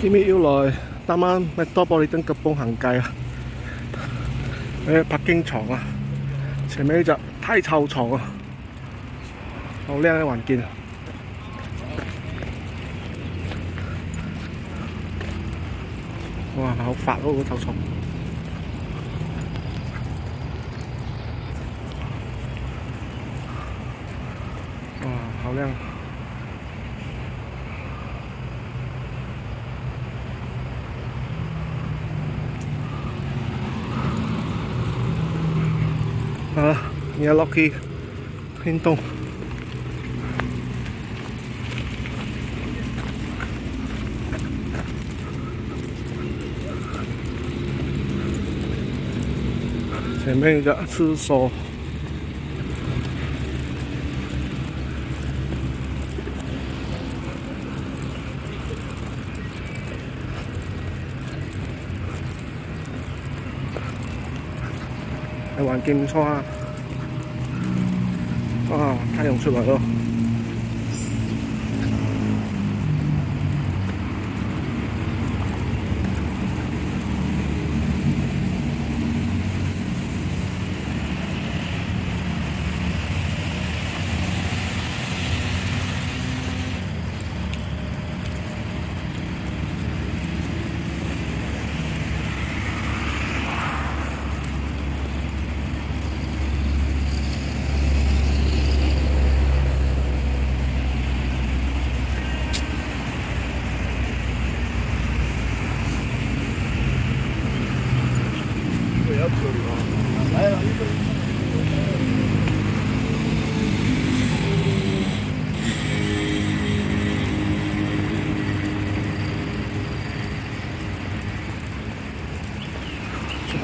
Kimi yêu lời Taman Metropolitan cập bông hàng cây à. Đây là Kinh tròn à. Trên mấy chợ thay Châu tròn à. Hậu len cái hoàn kiện à Wow, học phạt luôn cái thầu tròn Wow, hậu len nhà Loki Hinton. Trên bên đã sư sổ hoàn bằng kim so à, thay đồng sụp rồi. luôn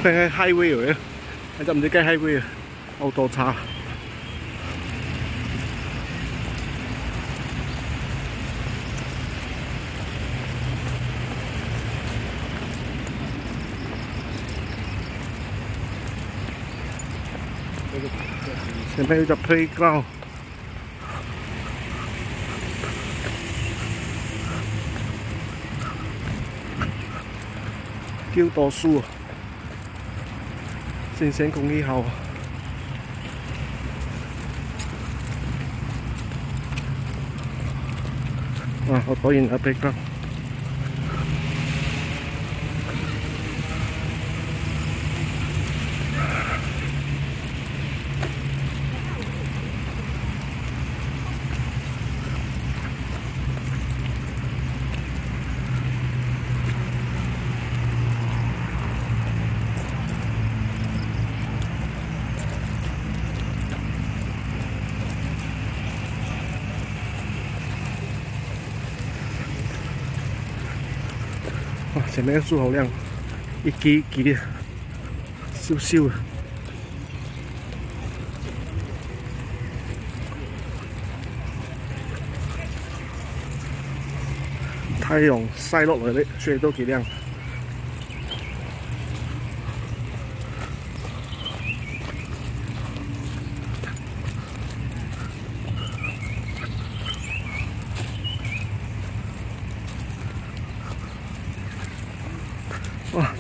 系 highway 嚟嘅，你知唔知鸡 highway 啊？好多叉。前面有只 playground。叫多树啊！ 先生公益后，哇！我果然有逼得。 chén nữa du hầu leng ít đi. Siêu siêu. Thay dòng sai lộ rồi đấy chơi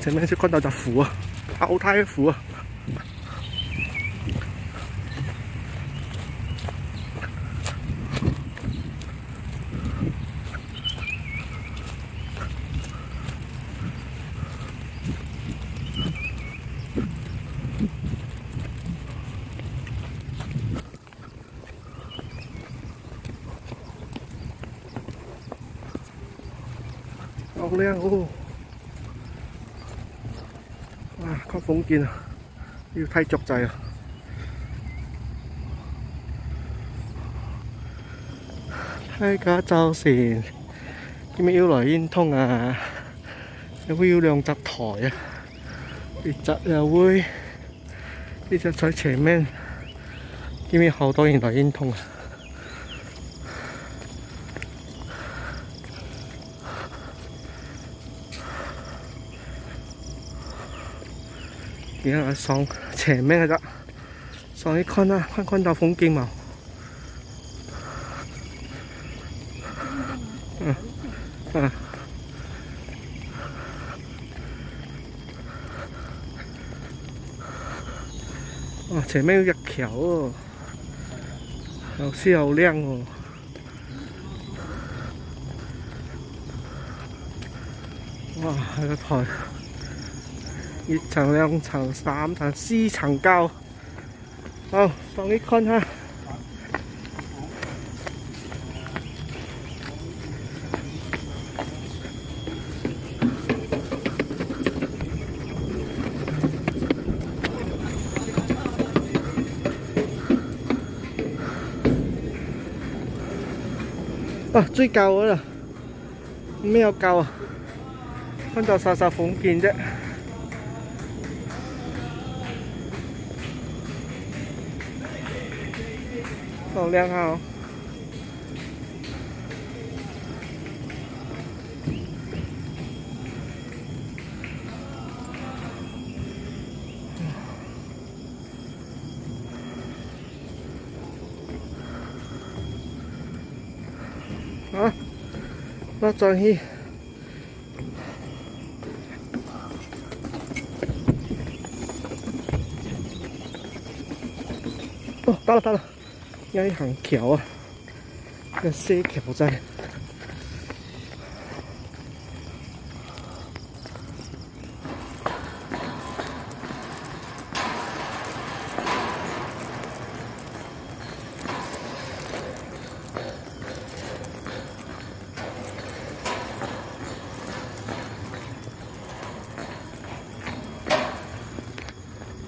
前面น看到只ให้ทุก好นเ哇，确风见啊，要睇雀仔啊！睇架造线，今日要来烟通啊，又会有两只台啊，呢只又会，呢只在前面，今日好多人来烟通啊！ 今天上前面那个，上去看啊，看看到风景冇？嗯嗯。哦，前面有只桥哦，老师好亮哦。哇，那个台。一层、两层、三层、四层高。好，上去看下。啊，最高嘅啦，咩有高啊？看到沙沙风景啫。 còn đen hào đó nó cho hi. Oh, tala, tala. 有一行桥啊，个西桥仔。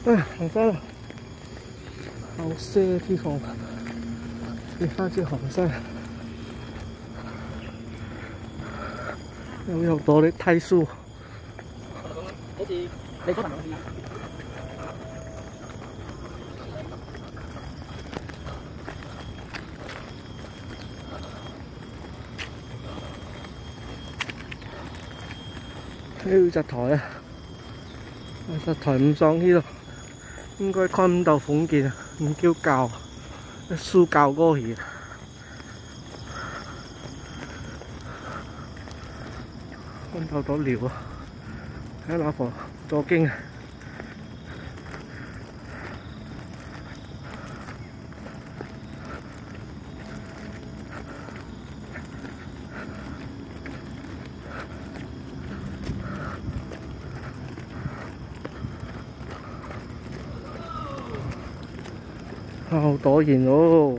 啊，行山了，好色的地方， 一下就行山。有好多的梯树。好似你出行嗰啲。呢有只台啊，只台唔上去咯，应该看唔到风景啊，唔叫教， su cao go hỉ. Con tàu tàu liều. Thế là phở cho kinh. 婆多惊啊！好多人哦！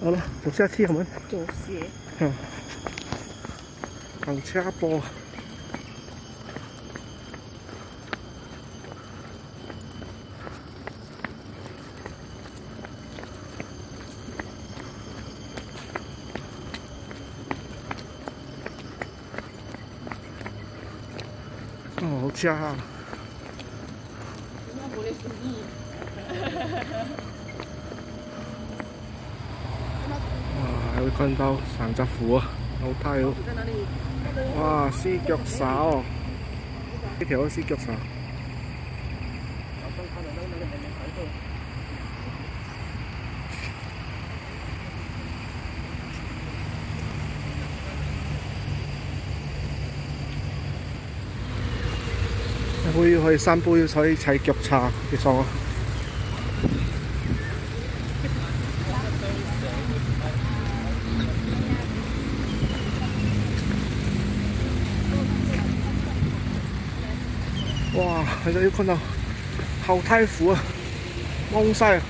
好了，走下去我们。做鞋。嗯。往下坡。 哦，好吃啊！哇，会看到三只虎啊，好睇哦！哇，四脚蛇哦，呢条系四脚蛇。 会去散步要踩踩脚叉嘅爽啊！哇！喺度要看到后太湖啊，望晒啊，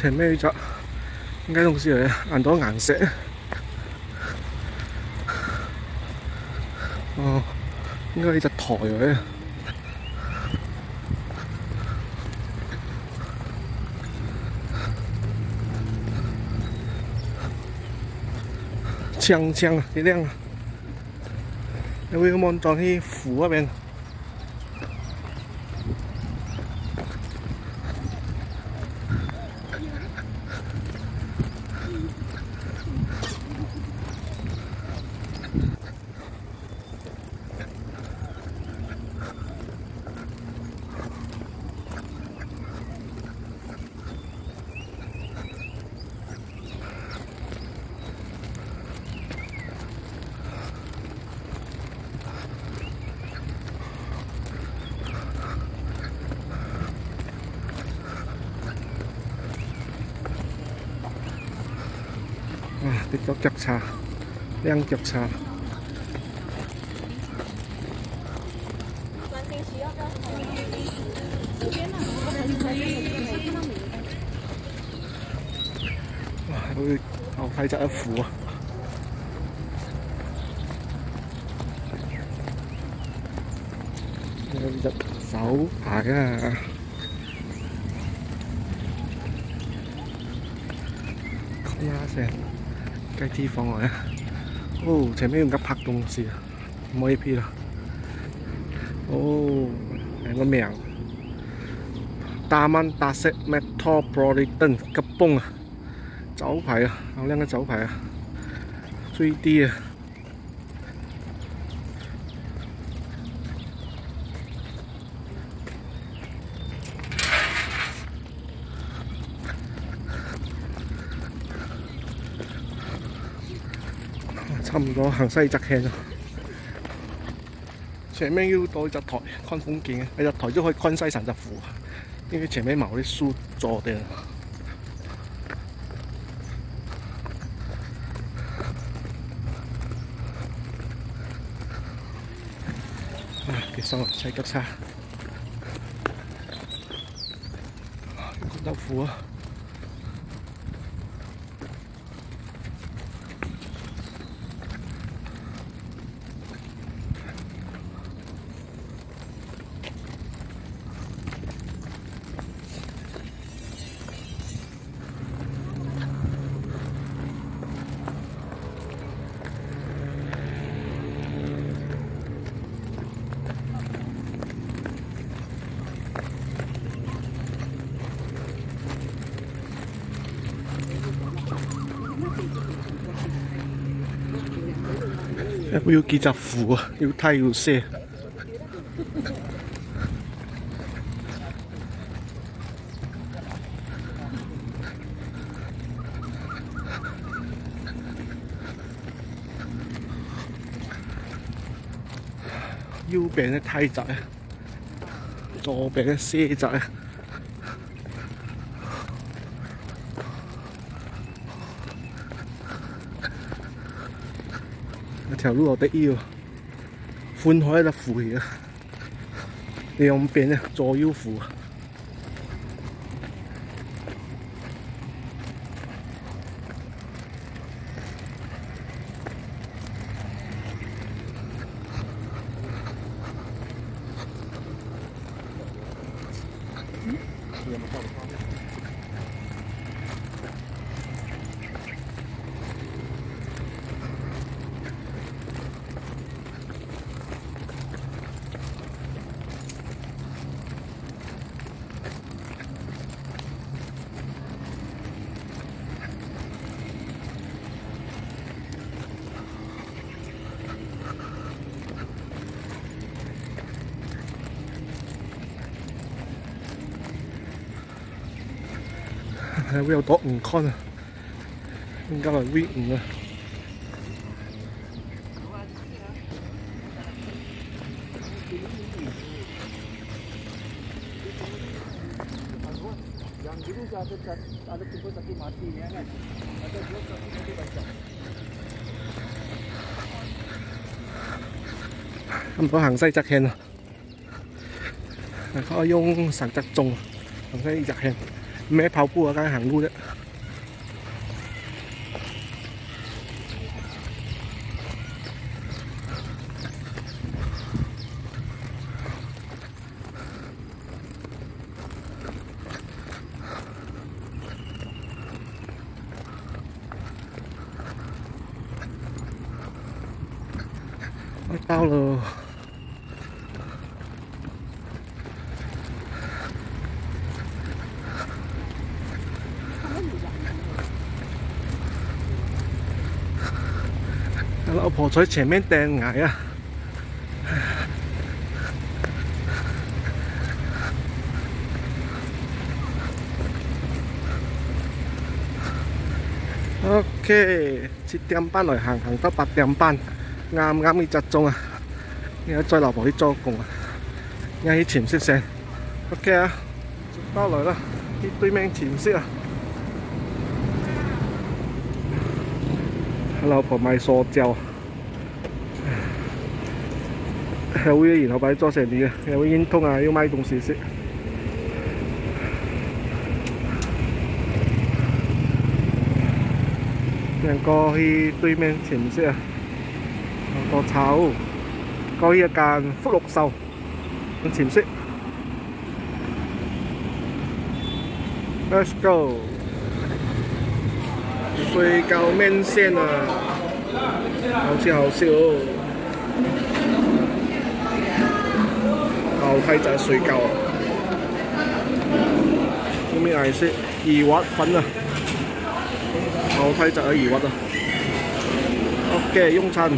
前面一家应该东西嚟，很多颜色。哦，應該呢只台嚟。槍槍啊，幾靚啊！你會望撞去湖嗰邊？cho chặt xà. Để ăn chặt xà ôi không thấy chắc phủ à giật sáu. Phải à không ra xem cái chi phòng rồi 오 재미있는가 박동시 뭐에 필요 오 이거 mèo Taman Tasek Metropolitan cấp bông à. cháu phải à, nó lên cái cháu phải à, suy tia. À. 差唔多行西侧轻啦。前面要到只台看风景嘅，你只台都可以看西神只湖，因为前面冇啲树坐嘅。啊，几爽啊！西脚叉，觉得湖啊！ 要几只符啊，要睇要写。右边嘅太窄，左边嘅些窄。 条路好得意哦，分开的扶起啊，两边的左右扶。系会有躲唔 con 啊，应该系 V 五啊。Yang dulu ada ada timbul sakit mati ni kan. Ada dua sakit mati banyak. 差唔多行西侧轻啦，佢用神侧中，行西侧轻， mé pháo cua cái hàng luôn đấy. Tao là 快到了。老婆在前面掟崖啊！OK，七点半来行，行到八点半，啱啱呢集钟啊！而家载老婆去做工啊，而家去潜水先。OK 啊，到来啦，去对面潜水啊！老婆买塑胶， 还会然后把它做成啲嘅，还会运动啊，要买东西食。两个去对面潜水啊，个炒，过去一间福禄寿潜水。Let's go！水饺面线啊，好似好笑哦！ 牛梯仔水饺，咁咩颜色？鱼滑粉啊！牛梯仔嘅鱼滑啊！OK，用餐。